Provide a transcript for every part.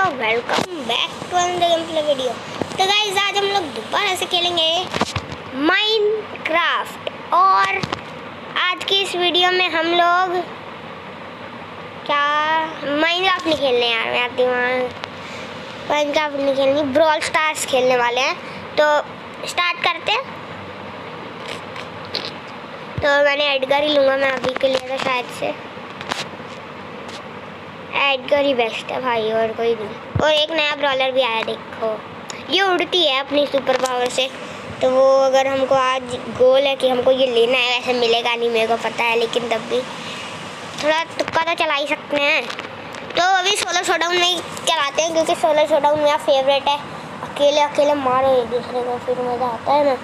Hello welcome back to another play video तो guys आज हम लोग दोबारा से खेलेंगे माइनक्राफ्ट और आज की इस वीडियो में हम लोग क्या? माइनक्राफ्ट नहीं खेलने यार, मैं दिमाग माइनक्राफ्ट नहीं खेलनी ब्रॉल स्टार्स खेलने वाले हैं। तो स्टार्ट करते हैं। तो मैंने एडगर ही लूँगा मैं अभी के लिए तो शायद से। एडगर ही बेस्ट है भाई, और कोई नहीं। और एक नया ब्रॉलर भी आया, देखो। ये उड़ती है अपनी सुपर पावर से। तो वो अगर हमको आज गोल है कि हमको ये लेना है, वैसे मिलेगा नहीं, मेरे को पता है, लेकिन तब भी। थोड़ा तुक्का तो चला ही सकते हैं। तो अभी सोलर शोडाउन में चलाते हैं, क्योंकि सोलर शोडाउन मेरा फेवरेट है। अकेले अकेले मारो एक दूसरे को, फिर मज़ा आता है ना।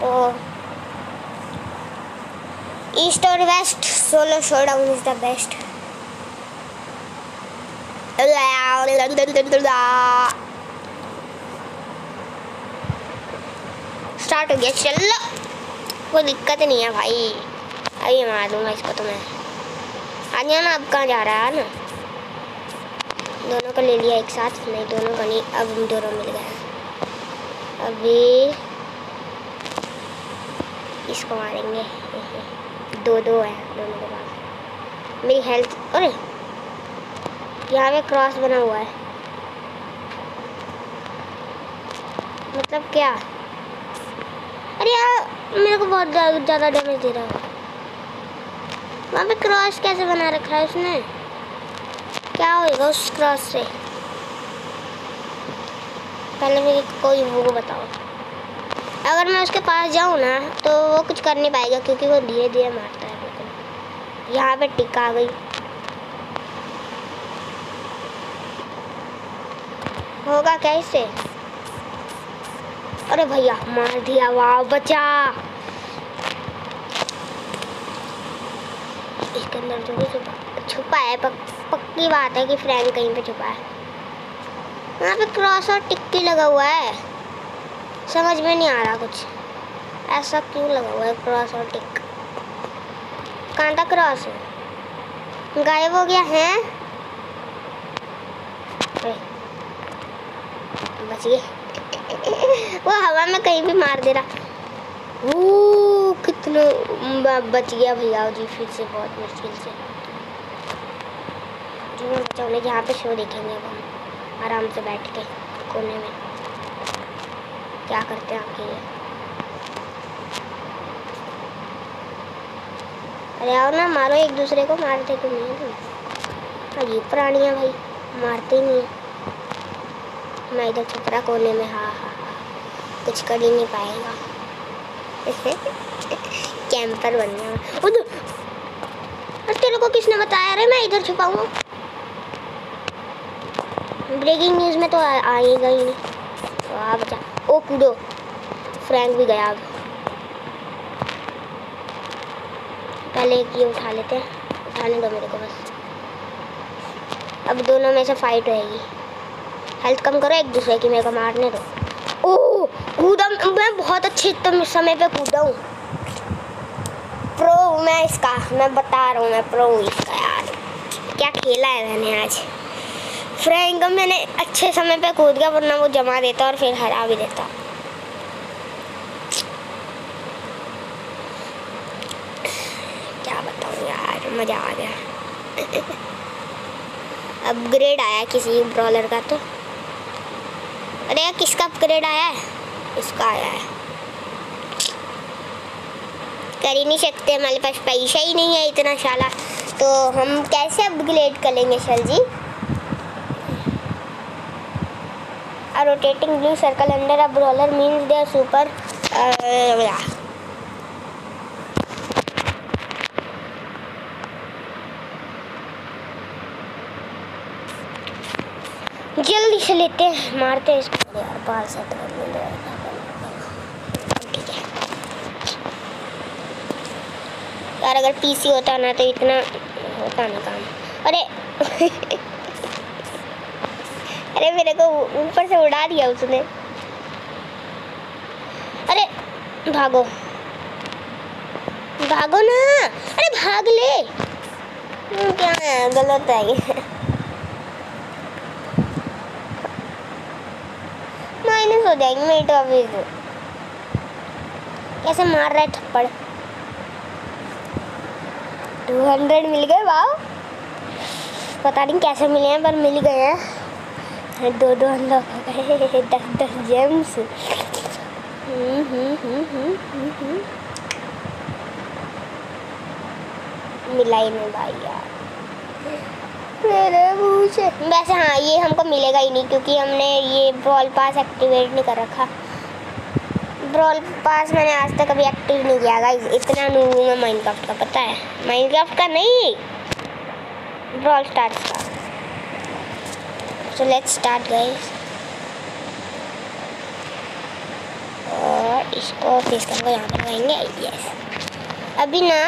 तो ईस्ट और west solar showdown is the best start हो गया, चलो। कोई दिक्कत नहीं है भाई। अभी मार दूँगा इसको तो मैं। आ जाना अब कहाँ जा रहा है ना? दोनों को ले लिया एक साथ, नहीं दोनों को नहीं, अब हम दोनों मिल गए अभी इसको मारेंगे। दो दो है, दोनों के पास। मेरी हेल्थ अरे! यहाँ पे क्रॉस बना हुआ है। मतलब क्या? अरे यार, मेरे को बहुत ज़्यादा डैमेज दे रहा है। वहाँ पे क्रॉस कैसे बना रखा है उसने? क्या होएगा उस क्रॉस से? पहले मेरे कोई वो को बताओ। अगर मैं उसके पास जाऊँ ना तो वो कुछ कर नहीं पाएगा, क्योंकि वो धीरे धीरे मारता है यहाँ पे टिका गई। होगा कैसे? अरे भैया मार दिया वाह बचा। इसके अंदर जो भी छुपा छुपा है पक, पक्की बात है कि फ्रेंड कहीं पे छुपा है। वहाँ पे क्रॉस और टिक्की लगा हुआ है। समझ में नहीं आ रहा कुछ। ऐसा क्यों लगा हुआ है क्रॉस और टिक? कहाँ था क्रॉस गायब हो गया है? बच गए वो हवा में कहीं भी मार दे रहा। वो कितना बच गया भैया जी फिर से बहुत मुश्किल से। जी मैं बचाऊँगा यहाँ पे शो देखेंगे अब हम। आराम से बैठ के कोने में। क्या करते हैं आपके लिए? अरे आओ ना, मारो एक दूसरे को, मारते क्यों नहीं? अजीब प्राणी है भाई, मारते ही नहीं। मैं इधर छपरा कोने में हाँ हाँ हाँ। कुछ कर ही नहीं पाएगा। कैंपर बन गया उधर। तेरे को किसने बताया? रे मैं इधर छुपाऊँगा ब्रेकिंग न्यूज़ में तो आएगा ही नहीं। तो आ बचा ओ, कूदो। फ्रैंक भी गया अब। पहले एक ये उठा लेते हैं। उठाने दो मेरे को बस। अब दोनों में से फाइट होएगी। हेल्थ कम करो, एक दूसरे की मेरे को मारने दो। ओ कूदा मैं बहुत अच्छे समय पे कूदा। हूँ प्रो मैं इसका, मैं बता रहा हूँ, मैं प्रो हूँ इसका यार। क्या खेला है मैंने आज? फ्रैंक मैंने अच्छे समय पे कूद गया, वरना वो जमा देता और फिर हरा भी देता। क्या बताऊँ यार, मज़ा आ गया। अपग्रेड आया किसी ब्रॉलर का तो। अरे यार किसका अपग्रेड आया है? इसका आया है। कर ही नहीं सकते हमारे पास पैसा ही नहीं है इतना शाला तो हम कैसे अपग्रेड करेंगे sir ji? Rotating blue circle under under a brawler means they are super uh, जल्दी से लेते हैं, मारते हैं इसको। यार बाल ठीक है। यार, अगर पीसी होता ना तो इतना होता ना काम। अरे अरे, मेरे को ऊपर से उड़ा दिया उसने। अरे, भागो। भागो ना। अरे, भाग ले। क्या गलत है हो जाएँगे मेरी अभी तो। कैसे मार रहा है थप्पड़? टू हंड्रेड मिल गए वाह पता नहीं कैसे मिले हैं पर मिल गए हैं। दो दो अनलॉक हो गए दस दस जेम्स हम्म, हम्म, हम्म, मिला ही नहीं भाई यार। वैसे हाँ ये हमको मिलेगा ही नहीं क्योंकि हमने ये ब्रॉल पास एक्टिवेट नहीं कर रखा। ब्रॉल पास मैंने आज तक कभी एक्टिव नहीं किया गाइस इतना नूब मैं माइनक्राफ्ट का, पता है? माइनक्राफ्ट का नहीं। ब्रॉल स्टार्स का। सो लेट्स स्टार्ट गाइस और इसको फेस करके यहाँ पर लगाएँगे यस अभी ना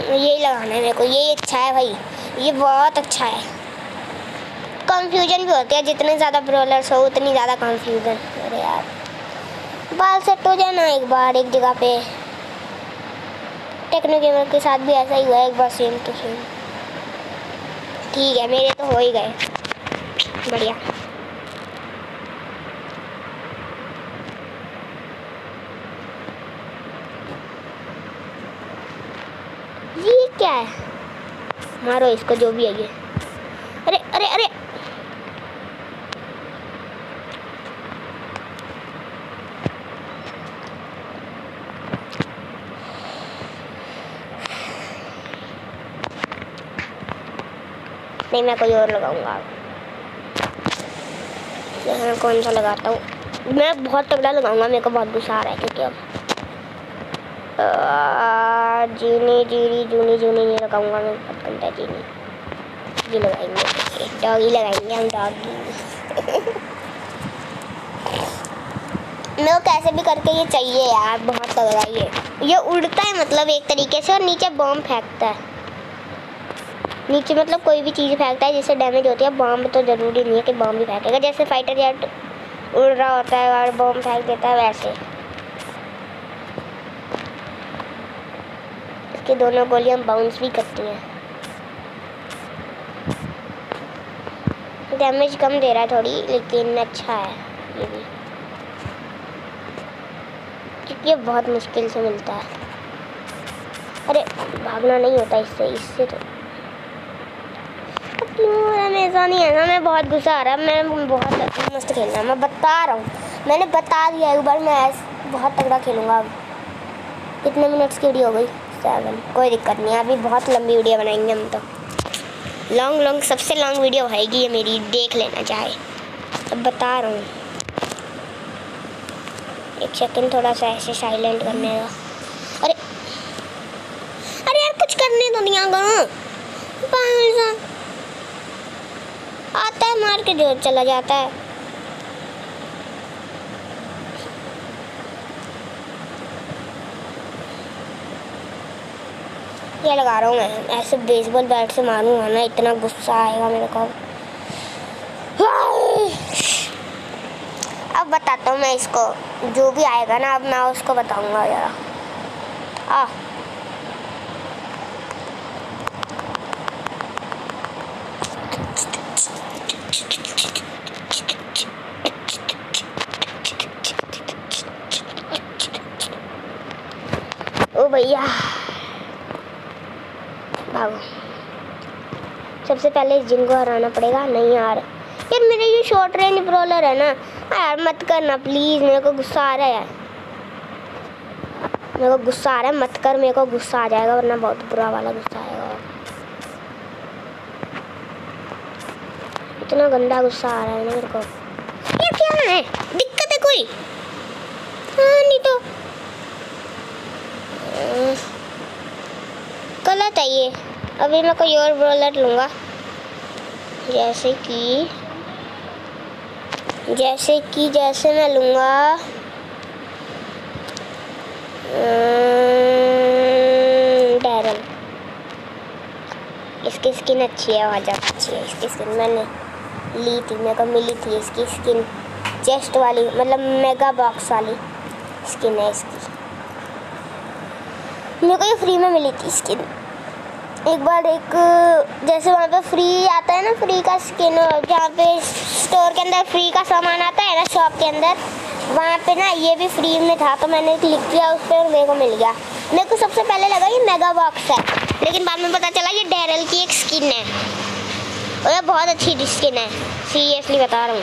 यही लगाना है मेरे को। यही अच्छा है भाई। ये बहुत अच्छा है। कंफ्यूजन भी होती है। जितने ज़्यादा ब्रोलर्स हो, उतनी ज़्यादा कंफ्यूजन अरे यार। बाल सेट हो जाए ना एक बार, एक जगह पे। टेक्नो गेमर के साथ भी ऐसा ही हुआ एक बार सेम टू सेम ठीक है, मेरे तो हो ही गए। बढ़िया ये क्या है। मारो इसको जो भी है ये। अरे अरे अरे। नहीं, मैं कोई और लगाऊँगा। कौन सा लगाता हूँ? मैं बहुत तगड़ा लगाऊँगा, मेरे को बहुत गुस्सा आ रहा है क्योंकि अब जीनी जीनी जूनी जूनी नहीं लगाऊँगा मैं। बहुत गंदा जीनी। ये लगाएँगे। डॉगी लगाएँगे हम डॉगी मेरे कैसे भी करके ये चाहिए यार, बहुत तगड़ा ये। ये उड़ता है मतलब एक तरीके से और नीचे बॉम्ब फेंकता है। नीचे मतलब कोई भी चीज़ फेंकता है जिससे डैमेज होती है। बॉम्ब तो ज़रूरी नहीं है कि बॉम्ब भी फेंकेगा। जैसे फाइटर जेट उड़ रहा होता है और बॉम्ब फेंक देता है वैसे। इसकी दोनों गोलियाँ बाउंस भी करती हैं। डैमेज कम दे रहा है थोड़ी, लेकिन अच्छा है ये भी। क्योंकि ये बहुत मुश्किल से मिलता है। अरे, भागना नहीं होता इससे इससे तो। हमेशा नहीं है ना, मैं बहुत गुस्सा आ रहा मैं बहुत मस्त खेल रहा मैं बता रहा हूँ। मैंने बता दिया एक बार मैं बहुत तगड़ा खेलूँगा अब। कितने मिनट्स की वीडियो हो गई। सेवन कोई दिक्कत नहीं, अभी बहुत लंबी वीडियो बनाएँगे हम तो। लॉन्ग लॉन्ग सबसे लॉन्ग वीडियो होएगी ये मेरी, देख लेना चाहे। अब बता रहा हूँ। एक सेकंड थोड़ा सा ऐसे साइलेंट करने का। अरे अरे यार, कुछ करने तो नहीं आगा। आता है, मार के जो चला जाता है। ये लगा रहा हूँ मैं। ऐसे बेसबॉल बैट से मारूँगा ना? इतना गुस्सा आएगा मेरे को अब बताता हूँ मैं इसको। जो भी आएगा ना, अब मैं उसको बताऊँगा जरा। आ ओ भैया भागो सबसे पहले इस जिन को हराना पड़ेगा, नहीं यार यार, मेरे ये शॉर्ट रेंज ब्रॉलर है ना। यार, मत करना प्लीज़ मेरे को गुस्सा आ रहा है मेरे को गुस्सा आ रहा है, मत कर, मेरे को गुस्सा आ जाएगा, वरना बहुत बुरा वाला गुस्सा आएगा। इतना गंदा गुस्सा आ रहा है ना मेरे को। ये क्या है? दिक्कत है कोई? हाँ नहीं तो। गलत है ये। अभी मैं कोई और ब्रोलर लूँगा। जैसे कि जैसे कि, जैसे मैं लूँगा। डैरल इसकी स्किन अच्छी है, वहाँ ज़्यादा अच्छी है। इसकी स्किन मैंने ली थी, मेरे को मिली थी इसकी स्किन चेस्ट वाली मतलब मेगा बॉक्स वाली स्किन है इसकी। मेरे को ये फ्री में मिली थी स्किन एक बार एक, जैसे वहाँ पे फ्री आता है ना फ्री का स्किन जहाँ पे स्टोर के अंदर फ्री का सामान आता है ना शॉप के अंदर, वहाँ पे ना ये भी फ्री में था तो मैंने क्लिक किया, उस पर मेरे को मिल गया। मेरे को सबसे पहले लगा ये मेगा बॉक्स है, लेकिन बाद में पता चला ये डेरल की एक स्किन है। और ये बहुत अच्छी स्किन है सीरियसली बता रहा हूँ।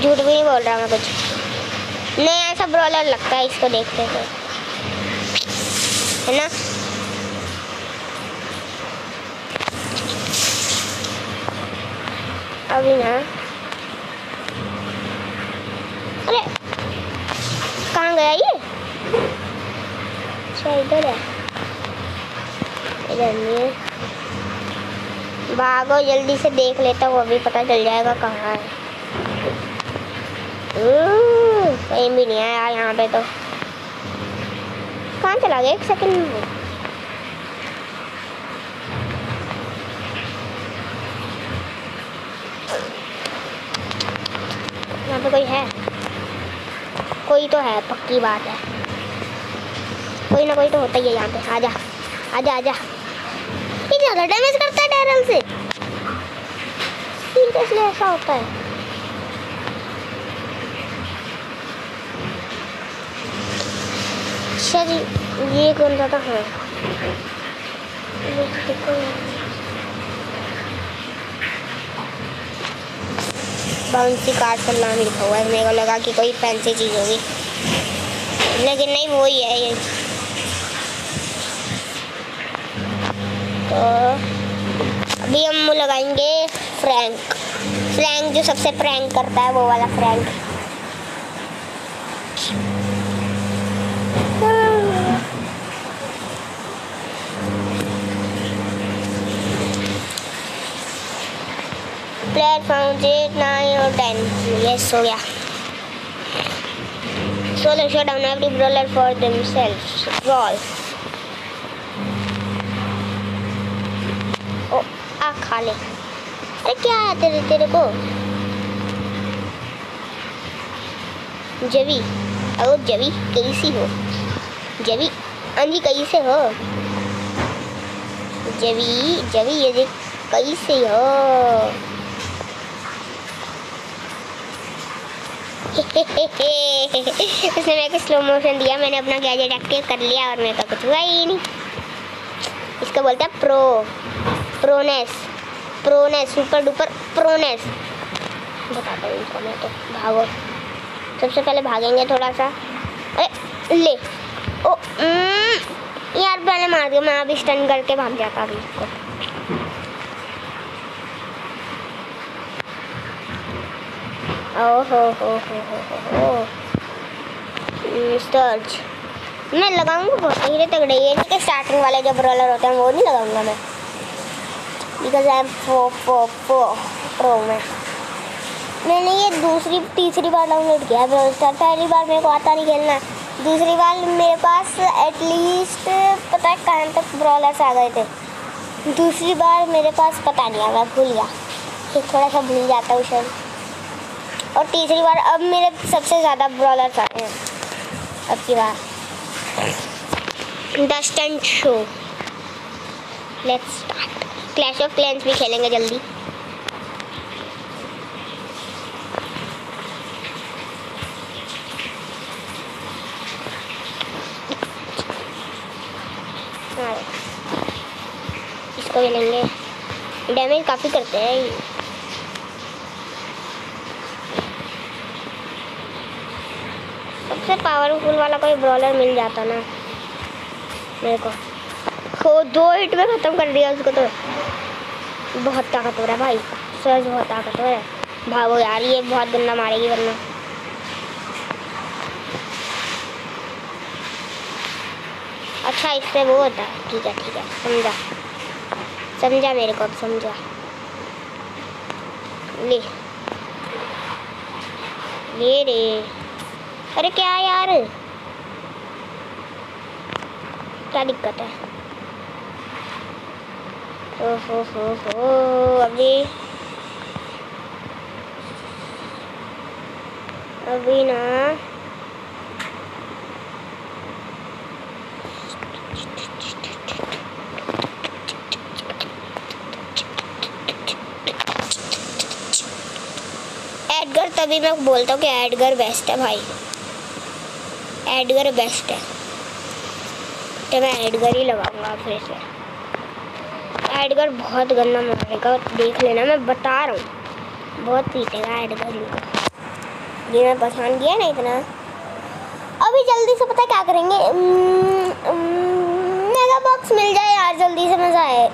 झूठ भी नहीं बोल रहा मैं कुछ। नहीं, ऐसा ब्रॉलर लगता है इसको देखते थे है ना? अभी ना, अरे, कहाँ गया ये? अच्छा इधर है। इधर नहीं भागो, जल्दी से देख लेता हूँ, अभी पता चल जाएगा कहाँ है। कहीं भी नहीं आया यहाँ पे तो। कहाँ चला गया? एक सेकंड कोई है? कोई तो है, पक्की बात है। कोई ना कोई तो होता ही है यहाँ पे। आजा आजा आजा। ये ज़्यादा डैमेज करता है डैरल से। सीरियसली ऐसा होता है। अच्छा जी ये कौन सा था? हाँ। ये कार्ड पर बाउंसी नाम लिखा हुआ है। मेरे को लगा कि कोई फैंसी चीज़ होगी। लेकिन नहीं, वो ही है ये। तो अभी हम लगाएँगे फ्रैंक। फ्रैंक जो सबसे प्रैंक करता है, वो वाला Frank. Player found eight nine और टेन यस हो गया So they shut down every brawler for themselves. Brawl. ओ आ खा ले अरे क्या है तेरे तेरे को जवी ओ जवी कैसी हो जवी हाँ जी कैसे हो जवी जवी ये देख कैसे हो उसने मेरे को स्लो मोशन दिया, मैंने अपना गैजेट एक्टिव कर लिया और मेरे को कुछ हुआ ही नहीं। इसको बोलते हैं pro proneness proneness super duper proneness बताता हूँ इनको मैं तो भागो। सबसे पहले भागेंगे थोड़ा सा अरे, ले। ओ यार पहले मार दिया, मैं अभी स्टन करके भाग जाता अभी इसको। ओहो सर्च मैं लगाऊँगा बहुत धीरे तगड़े, ये नहीं कि स्टार्टिंग वाले जो ब्रॉलर होते हैं, वो नहीं लगाऊँगा मैं। बिकॉज़ आई एम फो फो फो प्रो में मैंने ये दूसरी, तीसरी बार डाउनलोड किया है स्टार पहली बार मेरे को आता नहीं खेलना दूसरी बार मेरे पास एटलीस्ट पता है कहाँ तक ब्रॉलर्स आ गए थे? दूसरी बार मेरे पास पता नहीं आ मैं भूल गया। थोड़ा सा भूल जाता हूँ शायद। और तीसरी बार, अब मेरे सबसे ज़्यादा ब्रॉलर्स आए हैं। अब की बार। The stunt show let's start clash of clans भी खेलेंगे जल्दी। हाँ। इसको भी लेंगे। डैमेज काफ़ी करते हैं सबसे पावरफुल वाला कोई ब्रॉलर मिल जाता ना, मेरे को। वो दो हिट में ख़त्म कर दिया उसको तो। बहुत ताकतवर है भाई। सच बहुत ताकतवर है। भागो यार, ये बहुत गंदा मारेगी वरना। अच्छा इससे वो होता है। ठीक है ठीक है, समझा। समझा मेरे को अब, समझा। ले। ले रे। अरे क्या यार? क्या दिक्कत है? ओहो, हो हो, अभी। अभी ना। एडगर तभी मैं बोलता हूँ कि एडगर बेस्ट है भाई। एडगर बेस्ट है। तो मैं एडगर ही लगाऊँगा फिर से। एडगर बहुत गंदा मारेगा देख लेना, मैं बता रहा हूँ। बहुत पीटेगा एडगर ये मैं पसंद किया ना इतना। अभी जल्दी से पता क्या करेंगे? मेगा बॉक्स मिल जाए यार, जल्दी से मज़ा आए।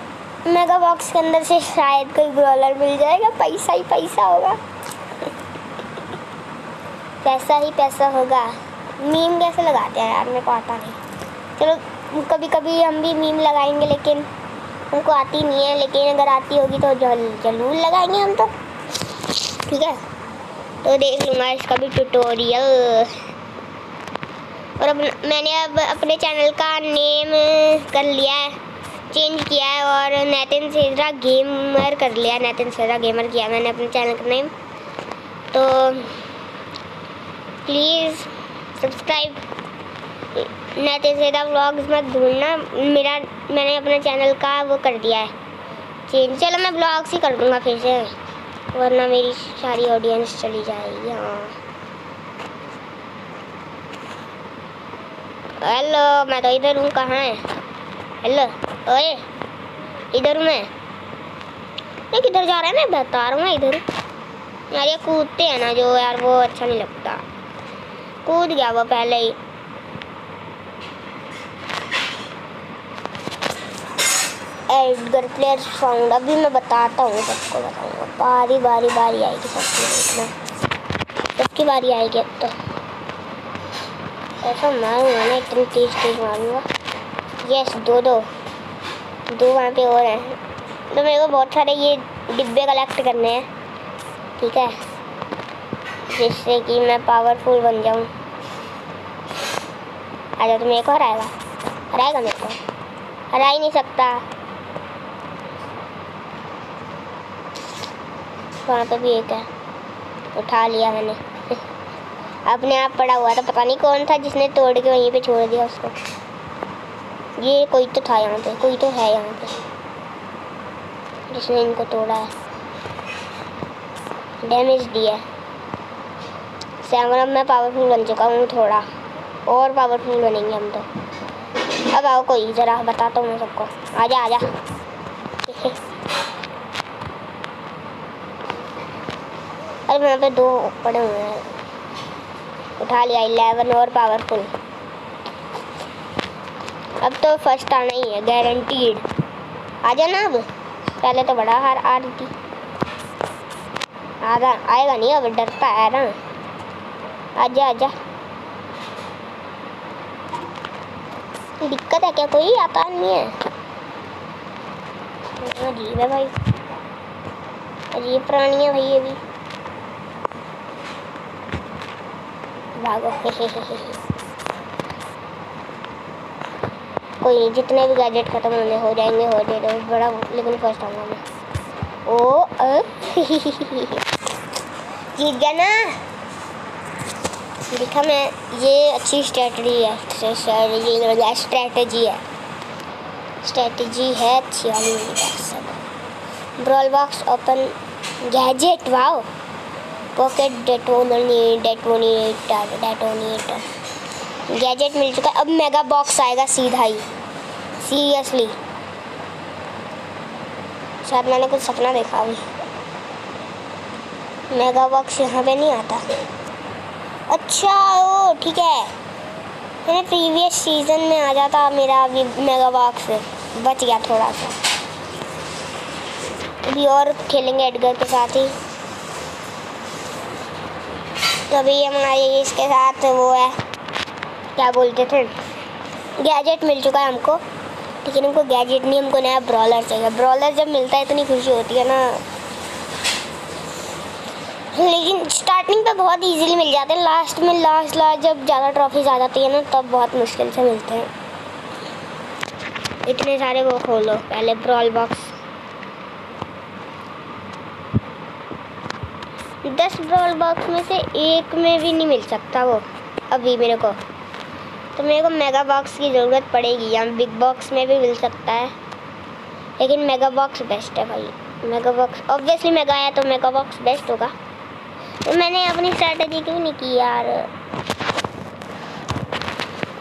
मेगा बॉक्स के अंदर से शायद कोई ब्रॉलर मिल जाएगा। पैसा ही पैसा होगा। पैसा ही पैसा होगा। मीम कैसे लगाते हैं यार? मेरे को आता नहीं। चलो कभी कभी हम भी मीम लगाएँगे, लेकिन हमको आती नहीं है। लेकिन अगर आती होगी तो जल ज़रूर लगाएँगे हम तो। ठीक है? तो देख लूँगा इसका भी ट्यूटोरियल और अब मैंने अब अपने चैनल का नेम कर लिया है। चेंज किया है और नेतिन सेजरा गेमर कर लिया नेतिन सेजरा गेमर किया मैंने अपने चैनल का नेम तो प्लीज़ सब्सक्राइब नेतिन सेजरा व्लॉग्स मत भूलना। मेरा, मैंने अपने चैनल का वो कर दिया है। चेंज चलो मैं ब्लॉग्स ही कर दूँगा फिर से। वरना मेरी सारी ऑडियंस चली जाएगी हाँ। हेलो मैं तो इधर हूँ, कहाँ है? हेलो ओए, इधर हूँ मैं। किधर जा रहा है? मैं बता रहा हूँ, इधर यार ये कूदते हैं ना जो यार, वो अच्छा नहीं लगता। कूद गया वो पहले ही। एडगर प्लेयर फाउंड अभी मैं बताता हूँ, सबको बताऊँगा। बारी बारी बारी आएगी सबकी देखना। सबकी बारी आएगी अब तो। ऐसा मारूँगा ना इतनी तेज तेज मारूँगा। यस दो दो। दो वहाँ पे और हैं। तो मेरे को बहुत सारे ये डिब्बे कलेक्ट करने हैं। ठीक है। जिससे कि मैं पावरफुल बन जाऊँ। जाओ तो मेरे को हराएगा हराएगा मेरे को। हरा ही नहीं सकता। वहाँ पे भी एक है। उठा लिया मैंने। अपने आप पड़ा हुआ था। पता नहीं कौन था जिसने तोड़ के वहीं पे छोड़ दिया उसको। ये कोई तो था यहाँ पे। कोई तो है यहाँ पे। जिसने इनको तोड़ा है। डैमेज दिया सेवन, अब मैं पावरफुल बन चुका हूँ थोड़ा। और पावरफुल बनेंगे हम तो। अब आओ कोई, ज़रा बताता हूँ मैं सबको। आजा आजा। अरे यहाँ पे दो पड़े हुए हैं। उठा लिया इलेवन और पावरफुल अब तो फ़र्स्ट आना ही है गारंटीड आ जाना अब। पहले तो बड़ा हार आ रही थी। आएगा नहीं अब, डरता है ना। आजा आजा। दिक्कत है क्या? कोई आता नहीं है। अजीब है भाई। अजीब प्राणी है भाई ये भी। भागो। कोई जितने भी गैजेट ख़त्म होने हो जाएँगे, हो जाए बड़ा लेकिन फ़र्स्ट आऊँगा मैं। ओ जीत गया ना? देखा, मैं ये अच्छी स्ट्रेटजी है स्ट्रेटजी स्ट्रेटजी है। स्ट्रेटजी है अच्छी वाली पास brawl box open gadget wow pocket डेटोनी detonator detonator gadget मिल चुका है, अब मेगा बॉक्स आएगा सीधा ही। सीरियसली शायद मैंने कुछ सपना देखा अभी मेगा बॉक्स यहाँ पे नहीं आता। अच्छा ओ, ठीक है। मैंने प्रीवियस सीज़न में आ जाता मेरा अभी मेगा बॉक्स बच गया थोड़ा सा। अभी और खेलेंगे एडगर के साथ ही। तो अभी हमारे इसके साथ वो है, क्या बोलते थे? गैजेट मिल चुका है हमको, लेकिन हमको गैजेट नहीं, हमको नया ब्रॉलर चाहिए। ब्रॉलर जब मिलता है, इतनी खुशी होती है ना। लेकिन स्टार्टिंग पे बहुत इजीली मिल जाते हैं। लास्ट में लास्ट लास्ट जब ज़्यादा ट्रॉफीज आ जाती है ना, तब बहुत मुश्किल से मिलते हैं। इतने सारे वो खोलो, पहले ब्रॉल बॉक्स दस ब्रॉल बॉक्स में से एक में भी नहीं मिल सकता वो, अभी मेरे को। तो मेरे को मेगा बॉक्स की ज़रूरत पड़ेगी, या बिग बॉक्स में भी मिल सकता है। लेकिन मेगा बॉक्स बेस्ट है भाई। मेगा बॉक्स ऑब्वियसली मेगा आया तो मेगा बॉक्स बेस्ट होगा। तो मैंने अपनी स्ट्रैटेजी क्यों नहीं की यार?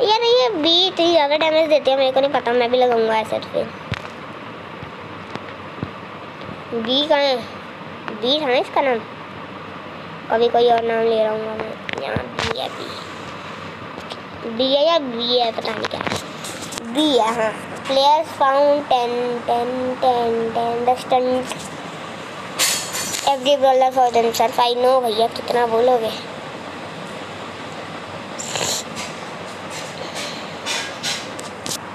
यार ये बी इतनी ज़्यादा डैमेज देते हैं, मेरे को नहीं पता, मैं भी लगाऊँगा ऐसे तो फिर। बी कहाँ है? बी था ना इसका नाम? कभी कोई और नाम ले रहा हूँ, मैं यहाँ बी है बी बी है या बी है, पता नहीं क्या। बी है हाँ। Players found ten ten ten ten the stunt every brawler for themselves I know भैया, कितना बोलोगे?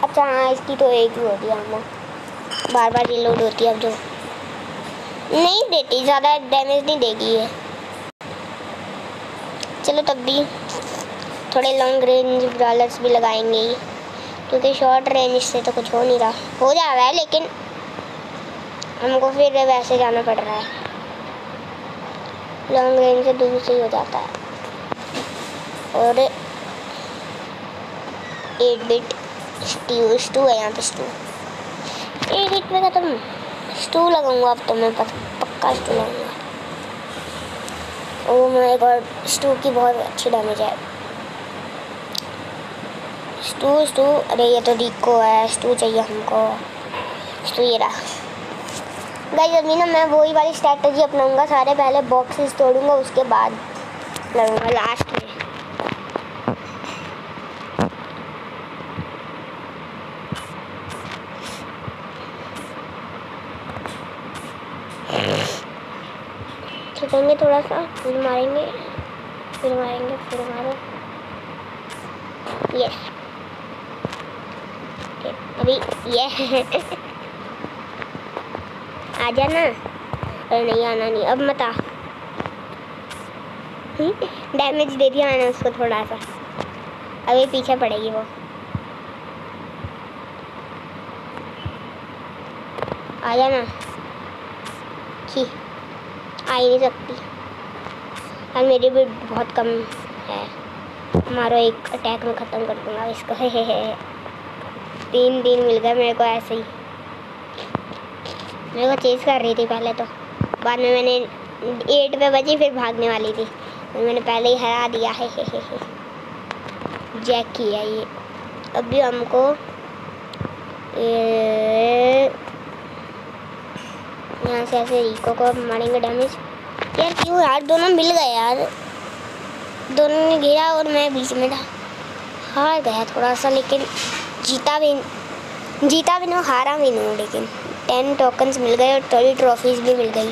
अच्छा हाँ इसकी तो एक ही होती है हम बार बार रिलोड होती है अब जो। नहीं देती, ज़्यादा डैमेज नहीं देगी ये। चलो, तब भी थोड़े लॉन्ग रेंज ब्रॉलर्स भी लगाएँगे ही। क्योंकि शॉर्ट रेंज से तो कुछ हो नहीं रहा। हो जा रहा है, लेकिन हमको फिर वैसे जाना पड़ रहा है। लॉन्ग रेंज से दूर से ही हो जाता है। और एट बिट स्टू स्टू है यहाँ पे स्टू एट हिट में खत्म स्टू लगाऊँगा अब तो मैं पक्का स्टू लगाऊँगा। ओ माय गॉड स्टू की बहुत अच्छी डैमेज है। स्टू स्टू अरे ये तो रिको है स्टू चाहिए हमको। स्टू ये रहा। गाइस अभी ना मैं वही वाली स्ट्रैटेजी अपनाऊँगा। सारे पहले बॉक्सेस तोड़ूँगा, उसके बाद लड़ूँगा लास्ट में। छुपेंगे थोड़ा सा, फिर मारेंगे फिर मारेंगे, फिर मारो। यस अभी ये आ जाना अरे नहीं आना नहीं अब मत आ। डैमेज हम्म, दे दिया मैंने उसको थोड़ा सा अभी पीछे पड़ेगी वो। आ जाना छी आ ही नहीं सकती। और मेरी भी बहुत कम है। मारो एक अटैक में ख़त्म कर दूँगा इसको। हे हे हे तीन दिन मिल गए मेरे को ऐसे ही। मेरे को चेज कर रही थी पहले तो। बाद में मैंने एट पे बची फिर भागने वाली थी। मैंने पहले ही हरा दिया, है, हे हे हे। जैक किया ये। अभी हमको यहाँ से ऐसे रिको को मारेंगे डैमेज यार क्यों? यार दोनों मिल गए यार। दोनों ने गिरा और मैं बीच में हार गया थोड़ा सा, लेकिन जीता भी जीता भी नहीं, हारा भी नहीं लेकिन। टेन टोकन्स मिल गए और थोड़ी ट्रॉफीज भी मिल गई।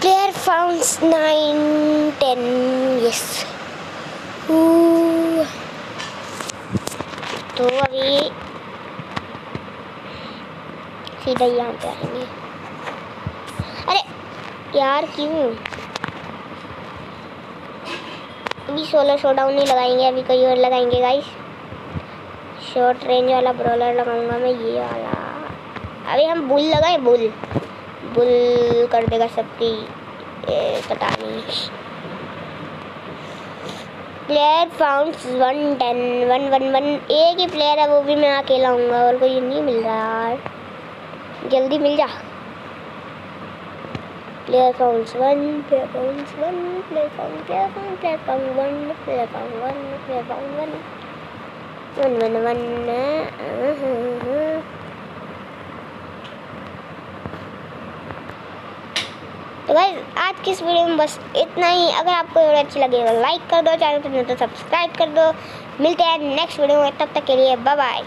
Player founds nine ten yes तो अभी सीधा यहाँ पे आएँगे। अरे, यार क्यों? अभी सोलह शो डाउन नहीं लगाएँगे, अभी कहीं और लगाएँगे गाइस शॉर्ट रेंज वाला ब्रॉलर लगाऊँगा मैं, ये वाला। अभी हम बुल लगाए, बुल। बुल कर देगा सबकी पता नहीं। Player found one ten one one one एक ही प्लेयर है, वो भी मैं अकेला हूँ और कोई नहीं मिल रहा यार। जल्दी मिल जा। Player found one player found one player found player found player found one player found one player found one one one one तो भाई आज की इस वीडियो में बस इतना ही। अगर आपको वीडियो अच्छी लगे तो लाइक कर दो, चैनल पर नहीं तो सब्सक्राइब कर दो। मिलते हैं नेक्स्ट वीडियो में, तब तक के लिए बाय बाय